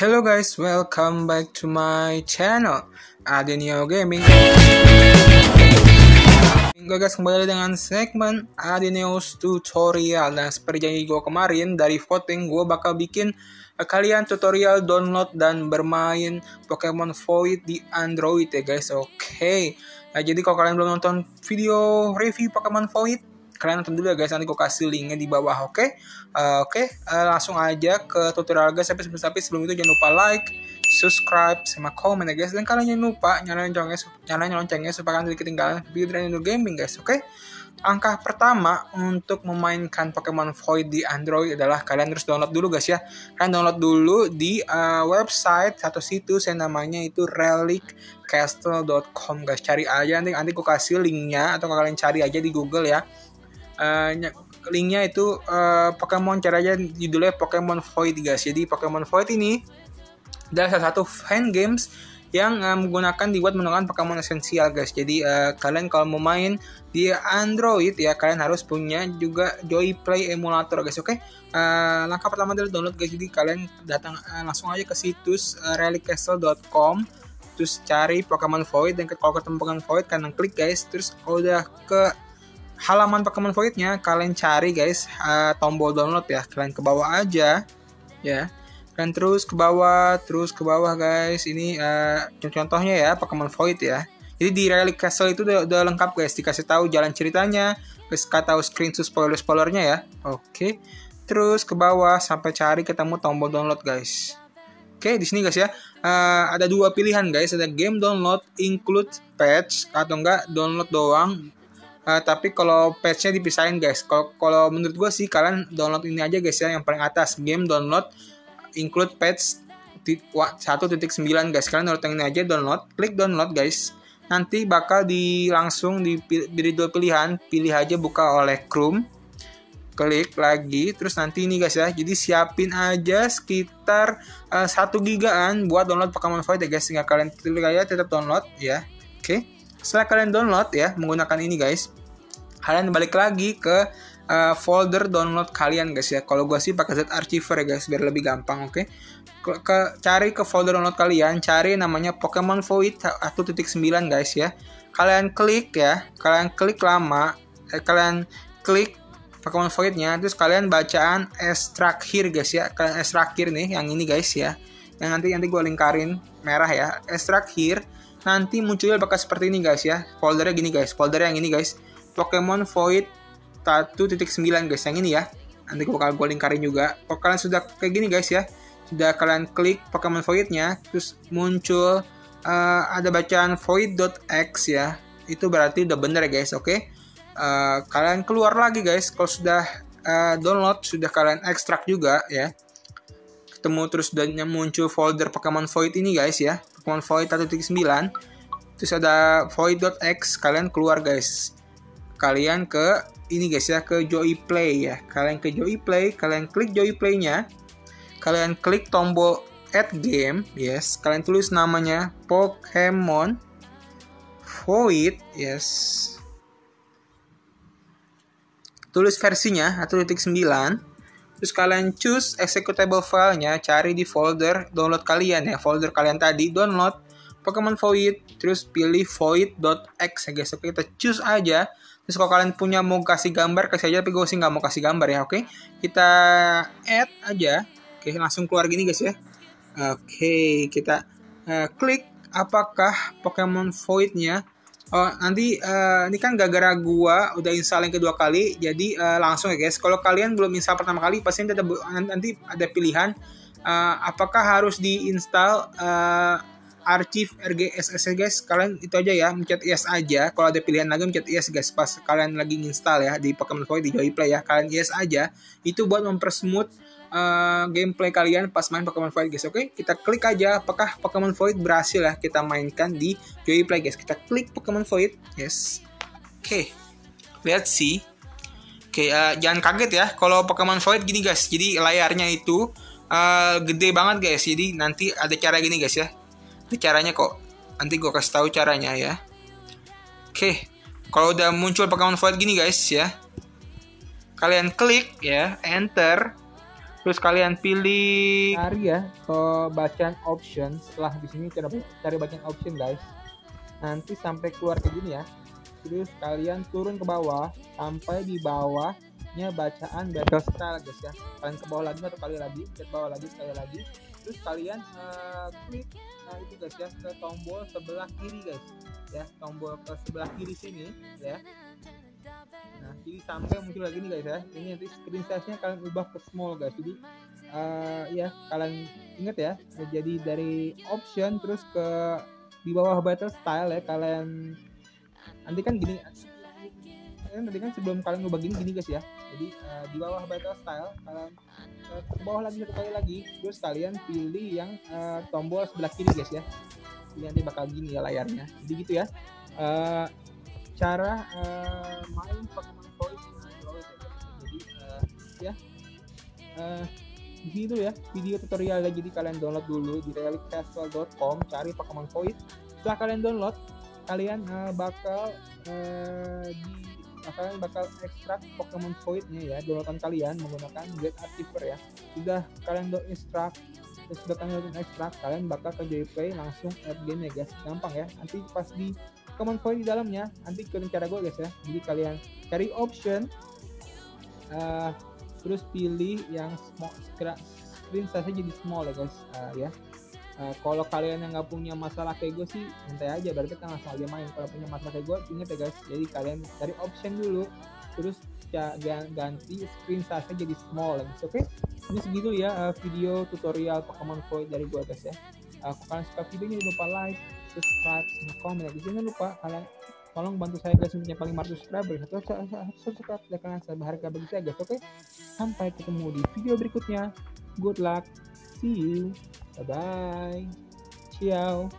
Hello guys, welcome back to my channel Adenio Gaming. Gue guys kembali dengan segmen Adeneo's Tutorial Dan seperti janji gue kemarin dari voting gue bakal bikin uh, kalian tutorial download dan bermain Pokemon Void di Android ya guys Oke, okay. nah, jadi kalau kalian belum nonton video review Pokemon Void kalian nonton dulu ya guys nanti gue kasih linknya di bawah oke okay? uh, oke okay? uh, langsung aja ke tutorial guys tapi tapi sebelum itu jangan lupa like subscribe sama komen ya guys dan kalian jangan lupa nyalain loncengnya nyalain loncengnya supaya kalian tidak ketinggalan video dari Gaming guys oke okay? Angka pertama untuk memainkan Pokemon Void di Android adalah kalian harus download dulu guys ya. Kalian download dulu di uh, website atau situs yang namanya itu reliccastle.com guys. Cari aja nanti nanti gue kasih linknya atau kalian cari aja di Google ya uh, linknya itu uh, Pokemon caranya judulnya Pokemon Void guys jadi Pokemon Void ini adalah salah satu fan games yang uh, menggunakan dibuat menggunakan Pokemon esensial guys. Jadi uh, kalian kalau mau main di Android ya kalian harus punya juga Joy Play emulator guys. Oke. Okay? Uh, langkah pertama adalah download guys. Jadi kalian datang uh, langsung aja ke situs uh, reliccastle.com terus cari Pokemon Void dan kalau ketemu Pokemon Void kalian klik guys. Terus udah ke halaman Pokemon Void-nya kalian cari guys uh, tombol download ya. Kalian ke bawah aja ya. Dan terus ke bawah terus ke bawah guys. Ini uh, contohnya ya Pokemon Void ya. Jadi di Relic Castle itu udah, udah lengkap guys. Dikasih tahu jalan ceritanya terus tahu screenshot spoiler spoilernya ya. Oke. Terus ke bawah sampai cari ketemu tombol download guys. Oke, di sini guys ya, uh, ada dua pilihan guys, ada game download include patch atau enggak download doang Uh, tapi kalau patchnya dipisahin guys. Kalau menurut gue sih kalian download ini aja guys ya yang paling atas game download include patch 1.9 guys. Kalian download yang ini aja download, klik download guys. Nanti bakal di langsung diberi dua pilihan, pilih aja buka oleh Chrome. Klik lagi, terus nanti ini guys ya. Jadi siapin aja sekitar uh, 1 gigaan buat download Pokemon Void ya guys. Sehingga kalian pilih aja tetap download ya. Oke. Okay. Setelah kalian download ya menggunakan ini guys, kalian balik lagi ke uh, folder download kalian guys ya. Kalau gue sih pakai Z Archiver ya guys biar lebih gampang, oke? Okay? Ke, ke cari ke folder download kalian, cari namanya Pokemon Void 1.9 guys ya. Kalian klik ya, kalian klik lama, eh, kalian klik Pokemon Void-nya, terus kalian bacaan extract here guys ya. Kalian here nih, yang ini guys ya. Yang nanti nanti gue lingkarin merah ya. Extract here nanti munculnya bakal seperti ini guys ya foldernya gini guys folder yang ini guys Pokemon Void 1.9 guys. Yang ini ya. Nanti gue bakal gue lingkarin juga. Kalau kalian sudah kayak gini guys ya. Sudah kalian klik Pokemon Void-nya terus muncul uh, ada bacaan void.x ya. Itu berarti udah bener ya guys oke? Okay? uh, kalian keluar lagi guys. Kalau sudah uh, download sudah kalian ekstrak juga ya. Ketemu terus dan muncul folder Pokemon Void ini guys ya. Pokemon Void 1.9 terus ada void.x kalian keluar guys kalian ke ini guys ya ke Joy Play ya. Kalian ke Joy Play kalian klik Joy Play nya kalian klik tombol add game yes. Kalian tulis namanya Pokemon Void yes. Tulis versinya 1.9 Terus kalian choose executable filenya, cari di folder download kalian ya, folder kalian tadi download Pokemon Void, terus pilih void.x ya guys. Oke, kita choose aja. Terus kalau kalian punya mau kasih gambar, kasih aja. Tapi gue sih nggak mau kasih gambar ya, oke? Kita add aja. Oke, langsung keluar gini guys ya. Oke, kita uh, klik apakah Pokemon Void-nya Oh, nanti uh, ini kan gara-gara gua udah install yang kedua kali, jadi uh, langsung ya guys. Kalau kalian belum install pertama kali, pasti nanti ada, nanti ada pilihan uh, apakah harus diinstal uh, arsip RGSS ya guys. Kalian itu aja ya, mencet yes aja. Kalau ada pilihan lagi mencet yes guys pas kalian lagi install ya di Pokemon Void di Joy Play ya. Kalian yes aja. Itu buat mempersmooth uh, gameplay kalian pas main Pokemon Void guys. Oke, okay? kita klik aja apakah Pokemon Void berhasil ya kita mainkan di Joy Play guys. Kita klik Pokemon Void, yes. Oke, okay. let's see. Oke, okay, uh, eh, jangan kaget ya kalau Pokemon Void gini guys. Jadi layarnya itu uh, gede banget guys. Jadi nanti ada cara gini guys ya. Ini caranya kok. Nanti gue kasih tahu caranya ya. Oke, kalau udah muncul Pokemon Void gini guys ya, kalian klik ya, enter. Terus kalian pilih cari ya ke bacaan option. Setelah di sini cari, cari bacaan option guys. Nanti sampai keluar ke gini ya. Terus kalian turun ke bawah sampai di bawahnya bacaan battle style guys ya. Kalian ke bawah lagi atau kali lagi? Ke bawah lagi sekali lagi terus kalian uh, klik nah itu guys ya ke tombol sebelah kiri guys. Ya tombol ke sebelah kiri sini ya. Nah jadi sampai muncul lagi nih guys ya. Ini nanti screen size nya kalian ubah ke small guys. Jadi uh, ya kalian inget ya jadi dari option terus ke di bawah battle style ya kalian nanti kan gini. Tadi kan sebelum kalian ubah gini gini guys ya jadi uh, di bawah battle style kalian uh, ke bawah lagi satu kali lagi terus kalian pilih yang uh, tombol sebelah kiri guys ya. Jadi nanti bakal gini ya layarnya. Jadi gitu ya. Uh, cara uh, main Pokemon Android ya. Jadi uh, ya uh, di dulu ya video tutorial jadi kalian download dulu di relicastle.com cari Pokemon Point setelah kalian download kalian uh, bakal uh, di kalian bakal ekstrak Pokemon Void-nya ya downloadan kalian menggunakan Get Archiver ya. Sudah kalian download ekstrak sudah kalian download ekstrak kalian bakal ke JP langsung add game ya guys. Gampang ya. Nanti pas di Pokemon Void di dalamnya nanti ikutin cara gue guys ya. Jadi kalian cari option uh, terus pilih yang small screen size jadi small ya guys. Uh, ya uh, kalau kalian yang nggak punya masalah kayak gue sih santai aja. Berarti kan langsung aja main. Kalau punya masalah kayak gue inget ya guys. Jadi kalian cari option dulu. Terus ganti screen size jadi small. Oke? Okay? ini segitu ya uh, video tutorial Pokemon Void dari gue guys ya. Uh, kalau kalian suka videonya jangan lupa like subscribe dan komen ya. Jangan lupa kalian tolong bantu saya guys paling 500 subscriber. Satu subscribe dan kalian berharga bagi saya guys oke? Okay? sampai ketemu di video berikutnya. Good luck. See you 拜拜七幺